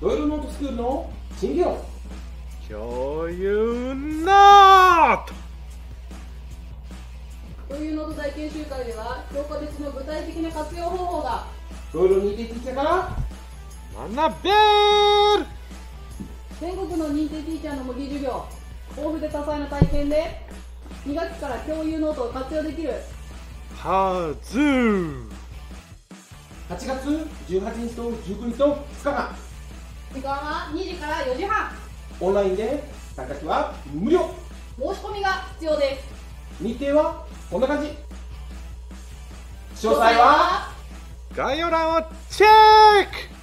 ロイロノートスクールの新機能共有ノート。共有ノート大研修会では教科別の具体的な活用方法が。ロイロ認定ティーチャーから。学べる。全国の認定ティーチャーの模擬授業。豊富で多彩な体験で2学期から共有ノートを活用できる。はず8月18日と19日と2日間。時間は2時から4時半。オンラインで参加費は無料。申し込みが必要です。日程はこんな感じ。詳細は概要欄をチェック